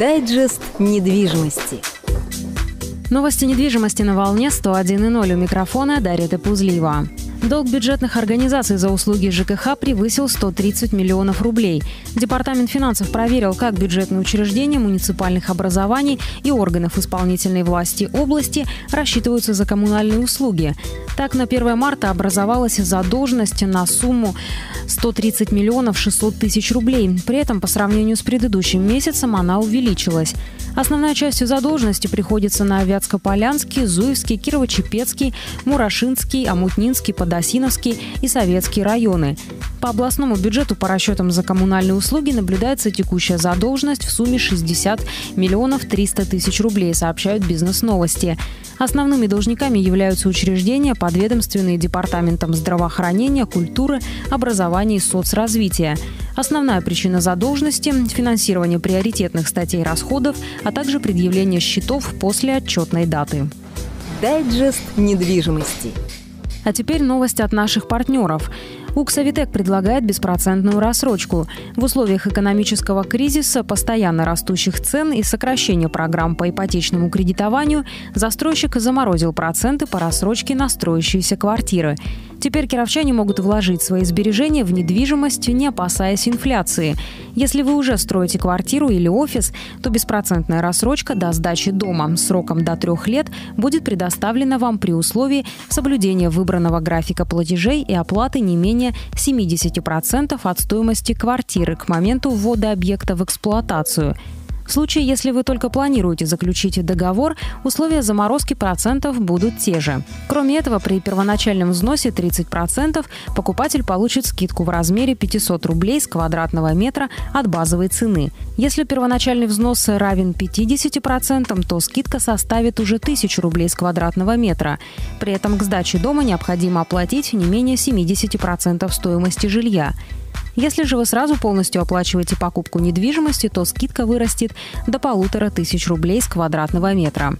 Дайджест недвижимости. Новости недвижимости на волне 101.0 у микрофона Дарья Тепузлива. Долг бюджетных организаций за услуги ЖКХ превысил 130 миллионов рублей. Департамент финансов проверил, как бюджетные учреждения муниципальных образований и органов исполнительной власти области рассчитываются за коммунальные услуги. Так, на 1 марта образовалась задолженность на сумму 130 миллионов 600 тысяч рублей. При этом по сравнению с предыдущим месяцем она увеличилась. Основная часть задолженности приходится на Вятско-Полянский, Зуевский, Кирово-Чепецкий, Мурашинский, Амутнинский, Подосиновский и Советский районы. По областному бюджету по расчетам за коммунальные услуги наблюдается текущая задолженность в сумме 60 миллионов 300 тысяч рублей, сообщают бизнес-новости. Основными должниками являются учреждения, подведомственные департаментам здравоохранения, культуры, образования и соцразвития. Основная причина задолженности – финансирование приоритетных статей расходов, а также предъявление счетов после отчетной даты. Дайджест недвижимости. А теперь новости от наших партнеров. Уксавитек предлагает беспроцентную рассрочку. В условиях экономического кризиса, постоянно растущих цен и сокращения программ по ипотечному кредитованию застройщик заморозил проценты по рассрочке на строящиеся квартиры. Теперь кировчане могут вложить свои сбережения в недвижимость, не опасаясь инфляции. Если вы уже строите квартиру или офис, то беспроцентная рассрочка до сдачи дома сроком до трех лет будет предоставлена вам при условии соблюдения выбранного графика платежей и оплаты не менее 70% от стоимости квартиры к моменту ввода объекта в эксплуатацию – в случае, если вы только планируете заключить договор, условия заморозки процентов будут те же. Кроме этого, при первоначальном взносе 30% покупатель получит скидку в размере 500 рублей с квадратного метра от базовой цены. Если первоначальный взнос равен 50%, то скидка составит уже 1000 рублей с квадратного метра. При этом к сдаче дома необходимо оплатить не менее 70% стоимости жилья. Если же вы сразу полностью оплачиваете покупку недвижимости, то скидка вырастет до полутора тысяч рублей с квадратного метра.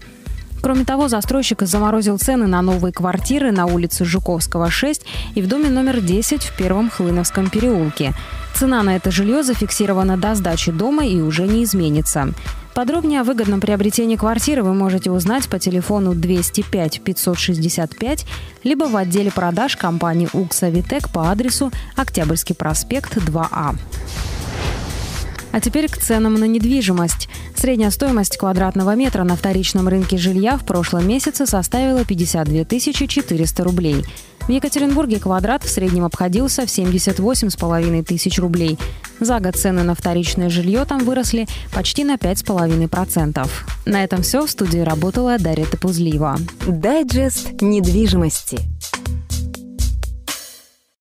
Кроме того, застройщик заморозил цены на новые квартиры на улице Жуковского, 6 и в доме номер 10 в Первом Хлыновском переулке. Цена на это жилье зафиксирована до сдачи дома и уже не изменится. Подробнее о выгодном приобретении квартиры вы можете узнать по телефону 205 565 либо в отделе продаж компании «Укса Витек» по адресу Октябрьский проспект 2А. А теперь к ценам на недвижимость. Средняя стоимость квадратного метра на вторичном рынке жилья в прошлом месяце составила 52 400 рублей. В Екатеринбурге квадрат в среднем обходился в 78,5 тысяч рублей. За год цены на вторичное жилье там выросли почти на 5,5%. На этом все. В студии работала Дарья Топузлива. Дайджест недвижимости.